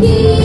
You.